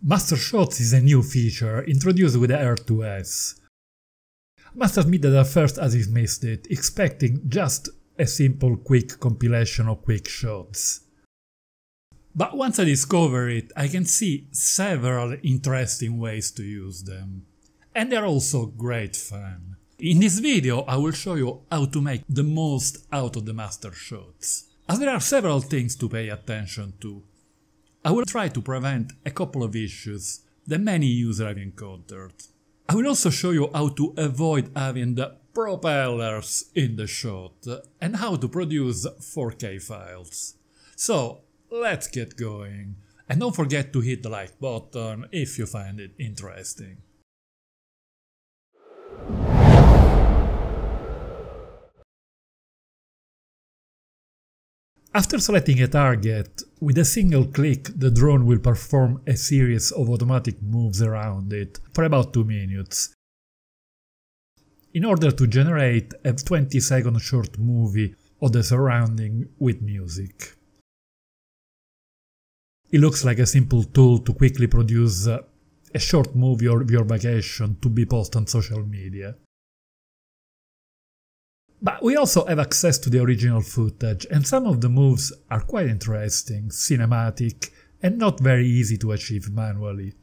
Master Shots is a new feature introduced with the Air 2S. Must admit that at first I dismissed it, expecting just a simple quick compilation of quick shots. But once I discover it, I can see several interesting ways to use them. And they're also great fun. In this video I will show you how to make the most out of the master shots, as there are several things to pay attention to. I will try to prevent a couple of issues that many users have encountered. I will also show you how to avoid having the propellers in the shot and how to produce 4K files. So let's get going. And don't forget to hit the like button if you find it interesting. After selecting a target, with a single click the drone will perform a series of automatic moves around it for about 2 minutes, in order to generate a 20 second short movie of the surrounding with music. It looks like a simple tool to quickly produce a short movie of your vacation to be posted on social media. But we also have access to the original footage, and some of the moves are quite interesting, cinematic, and not very easy to achieve manually.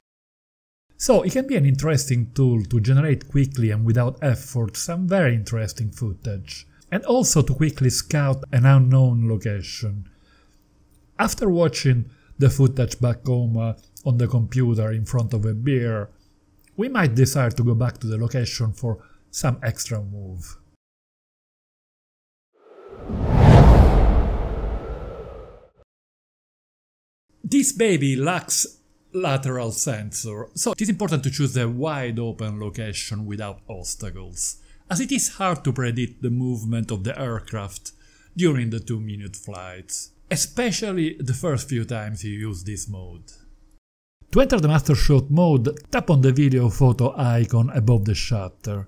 So it can be an interesting tool to generate quickly and without effort some very interesting footage, and also to quickly scout an unknown location. After watching the footage back home uh, on the computer in front of a beer, we might decide to go back to the location for some extra move. This baby lacks lateral sensor, so it is important to choose a wide open location without obstacles, as it is hard to predict the movement of the aircraft during the 2 minute flights, especially the first few times you use this mode. To enter the master shot mode, tap on the video photo icon above the shutter.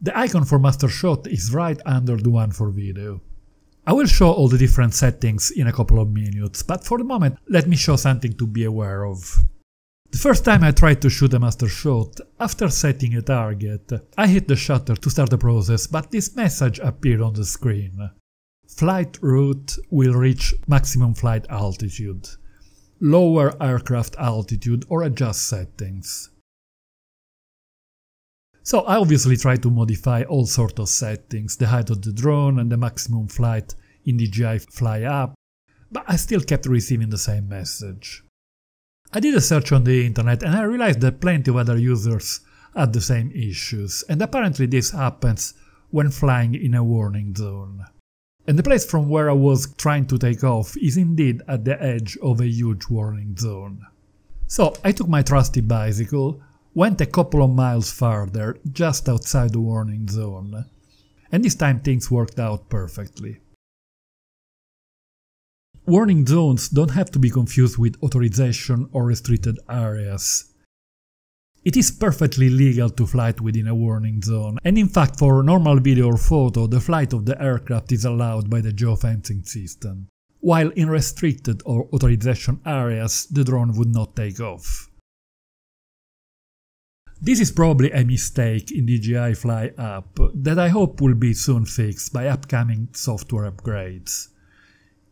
The icon for master shot is right under the one for video. I will show all the different settings in a couple of minutes, but for the moment let me show something to be aware of. The first time I tried to shoot a master shot, after setting a target, I hit the shutter to start the process, but this message appeared on the screen. Flight route will reach maximum flight altitude. Lower aircraft altitude or adjust settings. So I obviously try to modify all sorts of settings, the height of the drone and the maximum flight in the DJI Fly app, but I still kept receiving the same message. I did a search on the internet and I realized that plenty of other users had the same issues, and apparently this happens when flying in a warning zone. And the place from where I was trying to take off is indeed at the edge of a huge warning zone. So I took my trusty bicycle, went a couple of miles farther, just outside the warning zone. And this time things worked out perfectly. Warning zones don't have to be confused with authorization or restricted areas. It is perfectly legal to fly within a warning zone, and in fact for normal video or photo the flight of the aircraft is allowed by the geofencing system, while in restricted or authorization areas the drone would not take off. This is probably a mistake in DJI Fly app that I hope will be soon fixed by upcoming software upgrades.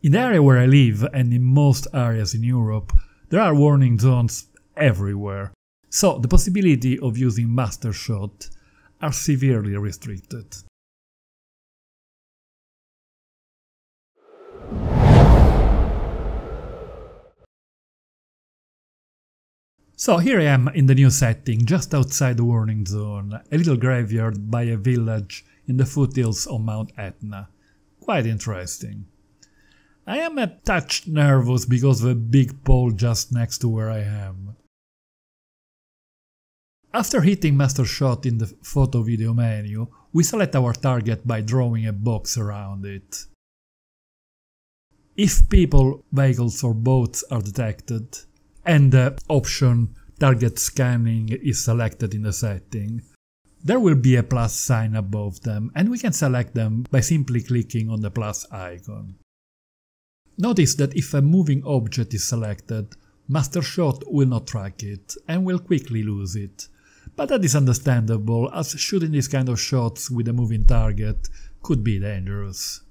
In the area where I live and in most areas in Europe, there are warning zones everywhere, so the possibility of using master shot are severely restricted. So here I am in the new setting, just outside the warning zone, a little graveyard by a village in the foothills of Mount Etna. Quite interesting. I am a touch nervous because of a big pole just next to where I am. After hitting master shot in the photo video menu, we select our target by drawing a box around it. If people, vehicles or boats are detected, and the option target scanning is selected in the setting, there will be a plus sign above them and we can select them by simply clicking on the plus icon. Notice that if a moving object is selected, Master Shot will not track it and will quickly lose it. But that is understandable as shooting these kind of shots with a moving target could be dangerous.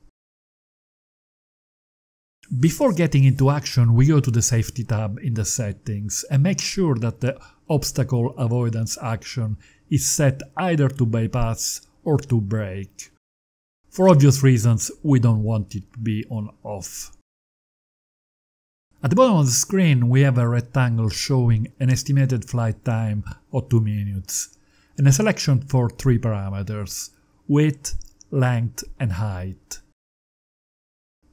Before getting into action, we go to the safety tab in the settings and make sure that the obstacle avoidance action is set either to bypass or to brake. For obvious reasons, we don't want it to be on off. At the bottom of the screen we have a rectangle showing an estimated flight time of 2 minutes and a selection for three parameters width, length and height.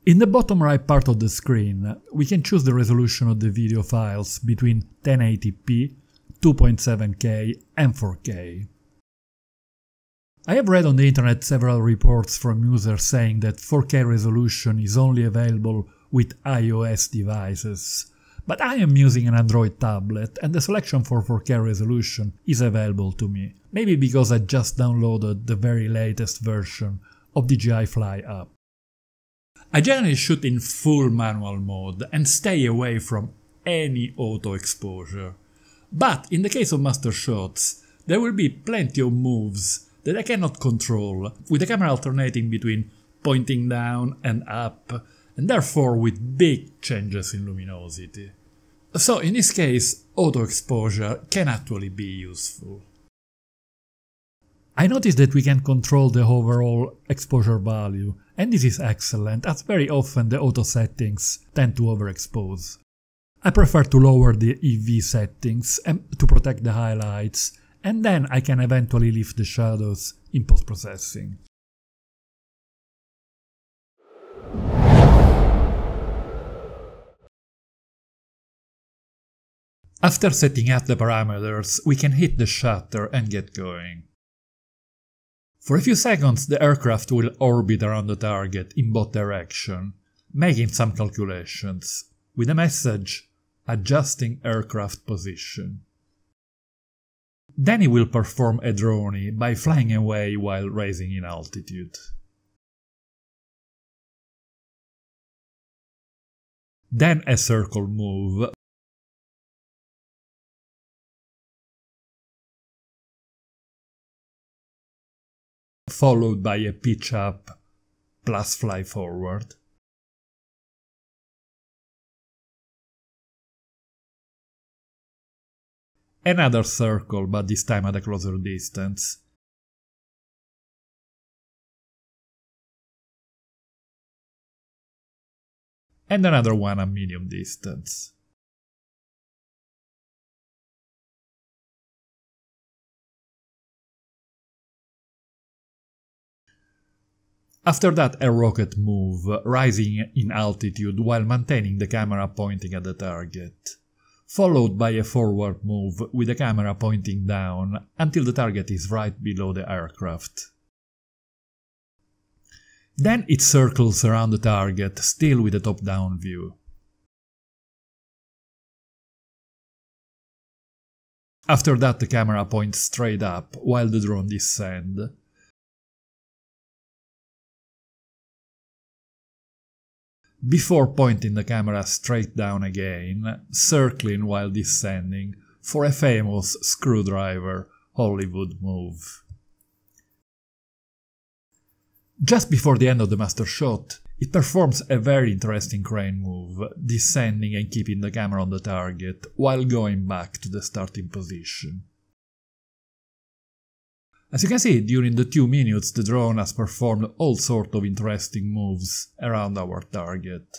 In the bottom right part of the screen we can choose the resolution of the video files between 1080p, 2.7K and 4K. I have read on the internet several reports from users saying that 4K resolution is only available with iOS devices. But I am using an Android tablet and the selection for 4K resolution is available to me, maybe because I just downloaded the very latest version of DJI Fly app. I generally shoot in full manual mode and stay away from any auto exposure. But in the case of master shots, there will be plenty of moves that I cannot control, with the camera alternating between pointing down and up, and therefore with big changes in luminosity. So in this case, auto exposure can actually be useful. I noticed that we can control the overall exposure value, and this is excellent as very often the auto settings tend to overexpose. I prefer to lower the EV settings to protect the highlights and then I can eventually lift the shadows in post-processing. After setting up the parameters, we can hit the shutter and get going. For a few seconds the aircraft will orbit around the target in both directions, making some calculations, with a message adjusting aircraft position. Then he will perform a dronie flying away while rising in altitude. Then a circle move. Followed by a pitch up plus fly forward. Another circle, but this time at a closer distance. And another one at medium distance. After that a rocket move, rising in altitude while maintaining the camera pointing at the target followed by a forward move with the camera pointing down until the target is right below the aircraft. Then it circles around the target, still with a top-down view. After that the camera points straight up while the drone descends, before pointing the camera straight down again, circling while descending, for a famous screwdriver Hollywood move. Just before the end of the master shot, it performs a very interesting crane move, descending and keeping the camera on the target while going back to the starting position. As you can see, during the two minutes the drone has performed all sorts of interesting moves around our target.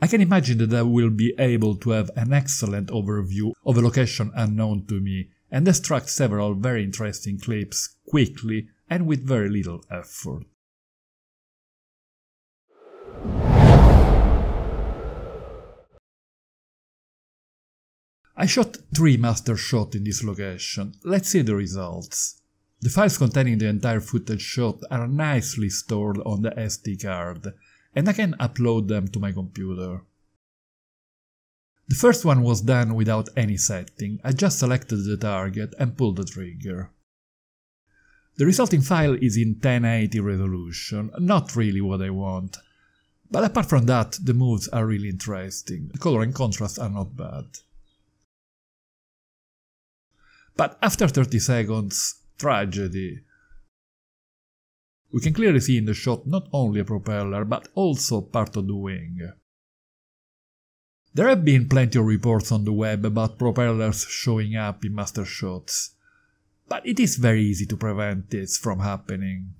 I can imagine that I will be able to have an excellent overview of a location unknown to me and extract several very interesting clips quickly and with very little effort. I shot 3 master shots in this location, let's see the results. The files containing the entire footage shot are nicely stored on the SD card, and I can upload them to my computer. The first one was done without any setting, I just selected the target and pulled the trigger. The resulting file is in 1080 resolution, not really what I want, But apart from that, the moves are really interesting. The color and contrast are not bad. But after 30 seconds, tragedy. We can clearly see in the shot not only a propeller, but also part of the wing. There have been plenty of reports on the web about propellers showing up in master shots, but it is very easy to prevent this from happening.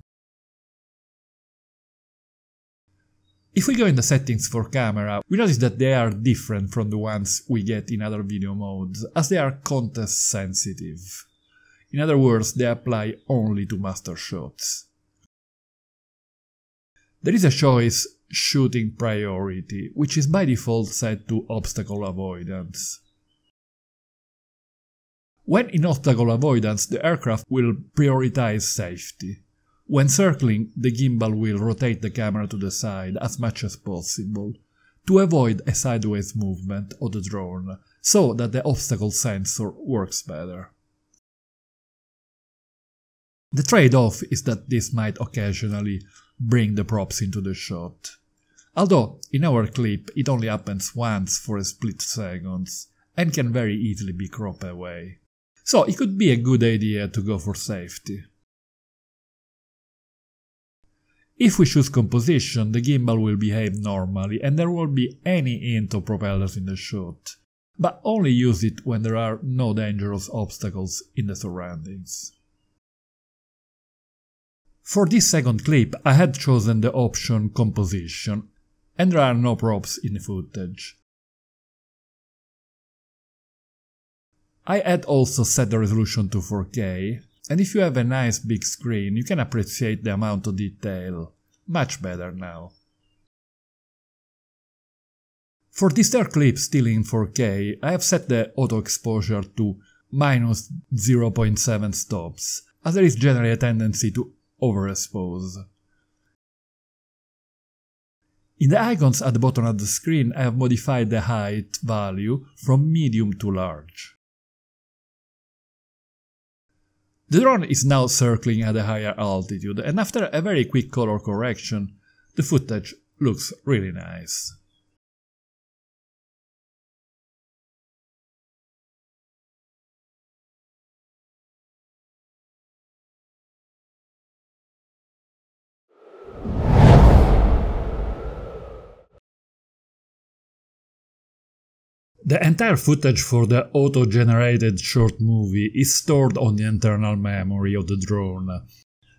If we go in the settings for camera, we notice that they are different from the ones we get in other video modes, as they are context sensitive. In other words, they apply only to master shots. There is a choice shooting priority, which is by default set to obstacle avoidance. When in obstacle avoidance, the aircraft will prioritize safety. When circling, the gimbal will rotate the camera to the side as much as possible to avoid a sideways movement of the drone, so that the obstacle sensor works better. The trade-off is that this might occasionally bring the props into the shot. Although, in our clip, it only happens once for a split seconds, and can very easily be cropped away. So it could be a good idea to go for safety. If we choose composition, the gimbal will behave normally and there won't be any hint of propellers in the shot, but only use it when there are no dangerous obstacles in the surroundings. For this second clip I had chosen the option composition and there are no props in the footage. I had also set the resolution to 4K, and if you have a nice big screen you can appreciate the amount of detail, much better now. For this third clip still in 4K, I have set the auto exposure to minus 0.7 stops, as there is generally a tendency to overexpose. In the icons at the bottom of the screen I have modified the height value from medium to large. The drone is now circling at a higher altitude and after a very quick color correction, the footage looks really nice. The entire footage for the auto-generated short movie is stored on the internal memory of the drone,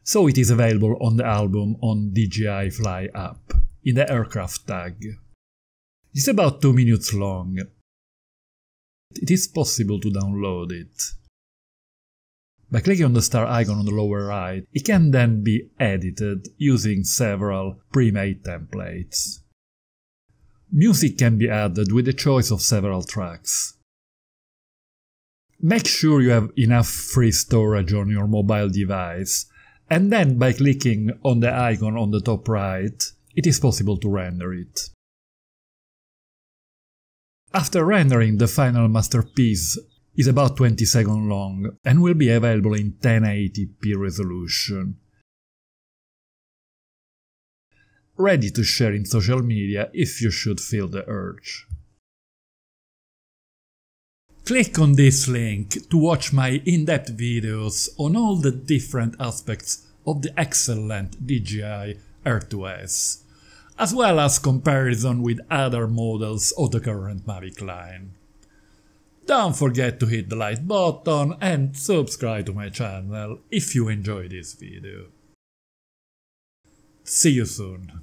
so it is available on the album on DJI Fly app, in the aircraft tag. It's about 2 minutes long. It is possible to download it. By clicking on the star icon on the lower right, it can then be edited using several pre-made templates. Music can be added with the choice of several tracks. Make sure you have enough free storage on your mobile device, and then by clicking on the icon on the top right, it is possible to render it. After rendering, the final masterpiece is about 20 seconds long and will be available in 1080p resolution, ready to share in social media if you should feel the urge. Click on this link to watch my in-depth videos on all the different aspects of the excellent DJI Air2S, as well as comparison with other models of the current Mavic line. Don't forget to hit the like button and subscribe to my channel if you enjoy this video. See you soon.